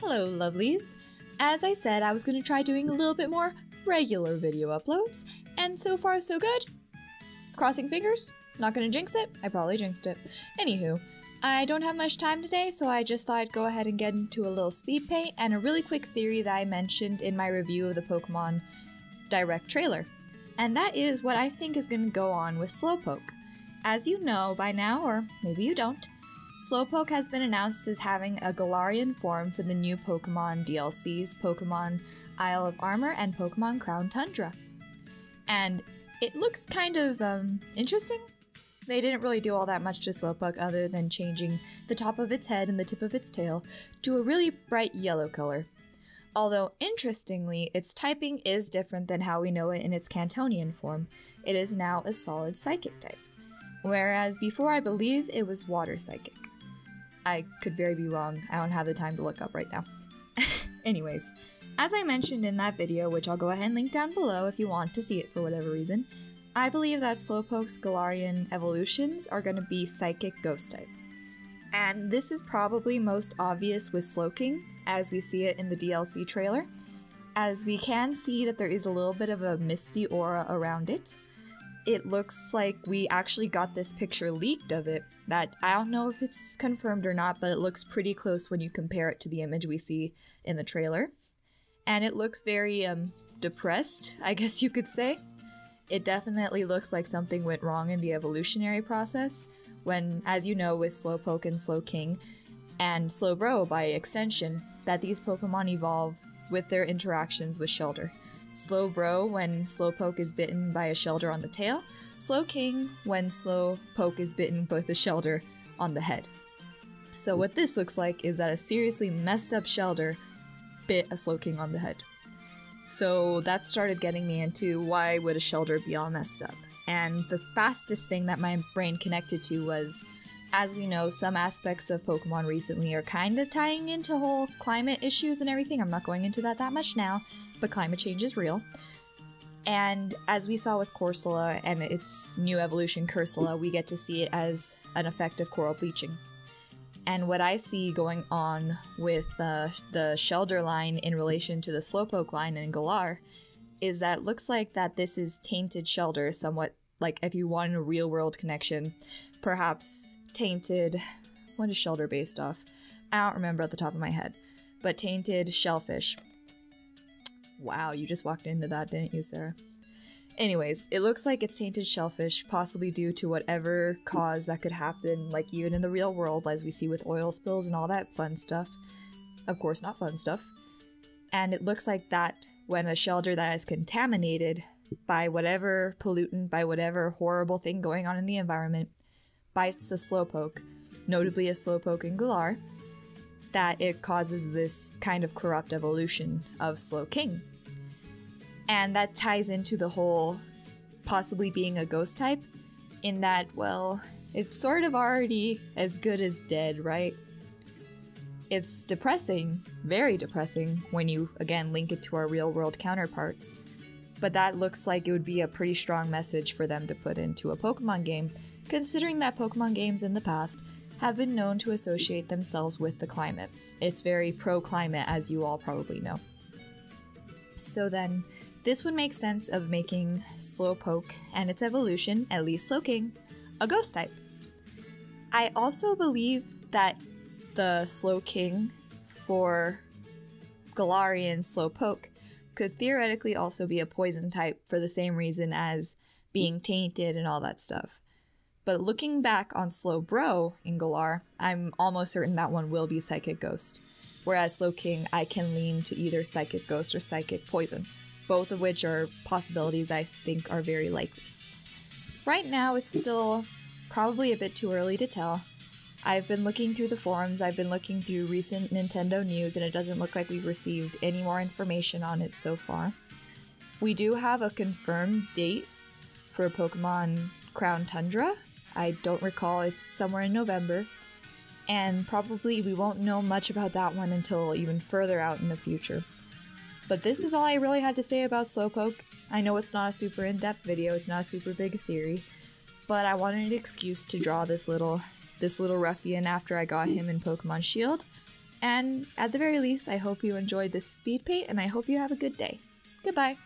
Hello, lovelies. As I said, I was going to try doing a little bit more regular video uploads, and so far so good. Crossing fingers, not going to jinx it. I probably jinxed it. Anywho, I don't have much time today, so I just thought I'd go ahead and get into a little speed paint and a really quick theory that I mentioned in my review of the Pokemon Direct trailer. And that is what I think is going to go on with Slowpoke. As you know by now, or maybe you don't, Slowpoke has been announced as having a Galarian form for the new Pokemon DLCs Pokemon Isle of Armor and Pokemon Crown Tundra. And it looks kind of um, interesting. They didn't really do all that much to Slowpoke other than changing the top of its head and the tip of its tail to a really bright yellow color. Although, interestingly, its typing is different than how we know it in its Kantonian form. It is now a solid psychic type, whereas before I believe it was water psychic. I could very be wrong. I don't have the time to look up right now. Anyways, as I mentioned in that video, which I'll go ahead and link down below if you want to see it for whatever reason, I believe that Slowpoke's Galarian evolutions are going to be Psychic Ghost type. And this is probably most obvious with Slowking, as we see it in the DLC trailer, as we can see that there is a little bit of a misty aura around it. It looks like we actually got this picture leaked of it, that I don't know if it's confirmed or not, but it looks pretty close when you compare it to the image we see in the trailer. And it looks very um, depressed, I guess you could say. It definitely looks like something went wrong in the evolutionary process, when, as you know, with Slowpoke and Slowking, and Slowbro by extension, that these Pokemon evolve with their interactions with Shellder. Slowbro when Slowpoke is bitten by a Shellder on the tail, Slowking when Slowpoke is bitten with a Shellder on the head. So what this looks like is that a seriously messed up Shellder bit a Slowking on the head. So that started getting me into why would a Shellder be all messed up? And the fastest thing that my brain connected to was as we know, some aspects of Pokemon recently are kind of tying into whole climate issues and everything. I'm not going into that that much now, but climate change is real. And as we saw with Corsola and its new evolution, Cursola, we get to see it as an effect of coral bleaching. And what I see going on with uh, the Shellder line in relation to the Slowpoke line in Galar is that looks like that this is tainted Shellder, somewhat like if you want a real world connection, perhaps tainted. What is Shellder based off? I don't remember at the top of my head, but tainted shellfish. Wow, you just walked into that, didn't you, Sarah? Anyways, it looks like it's tainted shellfish, possibly due to whatever cause that could happen, like even in the real world, as we see with oil spills and all that fun stuff. Of course, not fun stuff. And it looks like that when a Shellder that is contaminated by whatever pollutant, by whatever horrible thing going on in the environment, bites a slowpoke, notably a slowpoke in Galar, that it causes this kind of corrupt evolution of Slowking. And that ties into the whole possibly being a ghost type, in that, well, it's sort of already as good as dead, right? It's depressing, very depressing, when you again link it to our real world counterparts. But that looks like it would be a pretty strong message for them to put into a Pokemon game considering that Pokemon games in the past have been known to associate themselves with the climate. It's very pro climate, as you all probably know. So then, this would make sense of making Slowpoke and its evolution, at least Slowking, a ghost type. I also believe that the Slowking for Galarian Slowpoke could theoretically also be a poison type for the same reason as being tainted and all that stuff. But looking back on Slowbro in Galar, I'm almost certain that one will be Psychic Ghost. Whereas Slowking, I can lean to either Psychic Ghost or Psychic Poison, both of which are possibilities I think are very likely. Right now, it's still probably a bit too early to tell. I've been looking through the forums, I've been looking through recent Nintendo news, and it doesn't look like we've received any more information on it so far. We do have a confirmed date for Pokemon Crown Tundra, I don't recall. It's somewhere in November. And probably we won't know much about that one until even further out in the future. But this is all I really had to say about Slowpoke. I know it's not a super in-depth video, it's not a super big theory, but I wanted an excuse to draw this little this little ruffian after I got him in Pokemon Shield. And at the very least, I hope you enjoyed this speed paint and I hope you have a good day. Goodbye.